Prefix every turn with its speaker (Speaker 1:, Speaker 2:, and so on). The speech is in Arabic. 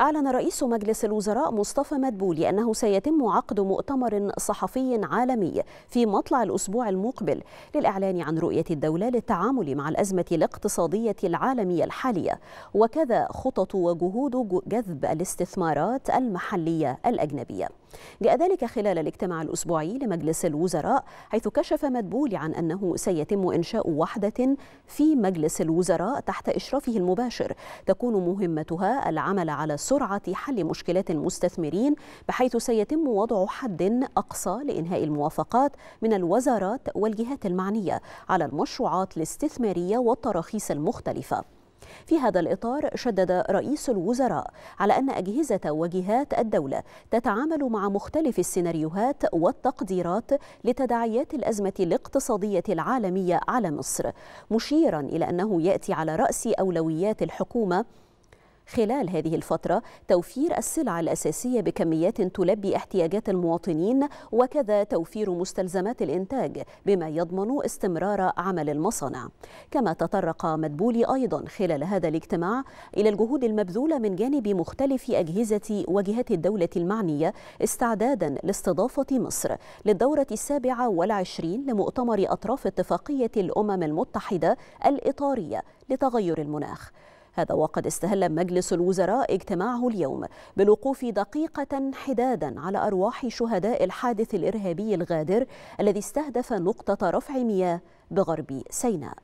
Speaker 1: أعلن رئيس مجلس الوزراء مصطفى مدبولي أنه سيتم عقد مؤتمر صحفي عالمي في مطلع الأسبوع المقبل للإعلان عن رؤية الدولة للتعامل مع الأزمة الاقتصادية العالمية الحالية وكذا خطط وجهود جذب الاستثمارات المحلية الأجنبية. جاء ذلك خلال الاجتماع الأسبوعي لمجلس الوزراء حيث كشف مدبولي عن أنه سيتم إنشاء وحدة في مجلس الوزراء تحت إشرافه المباشر تكون مهمتها العمل على سرعة حل مشكلات المستثمرين بحيث سيتم وضع حد أقصى لإنهاء الموافقات من الوزارات والجهات المعنية على المشروعات الاستثمارية والتراخيص المختلفة. في هذا الإطار شدد رئيس الوزراء على أن أجهزة وجهات الدولة تتعامل مع مختلف السيناريوهات والتقديرات لتداعيات الأزمة الاقتصادية العالمية على مصر مشيرا إلى أنه يأتي على رأس أولويات الحكومة خلال هذه الفترة توفير السلع الأساسية بكميات تلبي احتياجات المواطنين وكذا توفير مستلزمات الإنتاج بما يضمن استمرار عمل المصانع. كما تطرق مدبولي أيضا خلال هذا الاجتماع إلى الجهود المبذولة من جانب مختلف أجهزة وجهات الدولة المعنية استعدادا لاستضافة مصر للدورة السابعة والعشرين لمؤتمر أطراف اتفاقية الأمم المتحدة الإطارية لتغير المناخ. هذا وقد استهل مجلس الوزراء اجتماعه اليوم بالوقوف دقيقة حدادا على أرواح شهداء الحادث الإرهابي الغادر الذي استهدف نقطة رفع مياه بغرب سيناء.